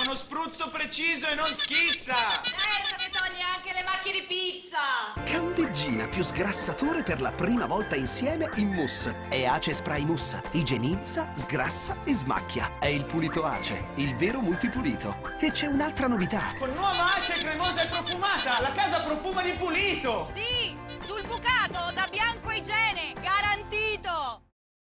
Uno spruzzo preciso e non schizza! Certo che toglie anche le macchie di pizza! Candeggina più sgrassatore per la prima volta insieme in mousse. È Ace Spray Mousse. Igienizza, sgrassa e smacchia. È il pulito Ace, il vero multipulito. E c'è un'altra novità. Con nuova ace cremosa e profumata! La casa profuma di pulito! Sì,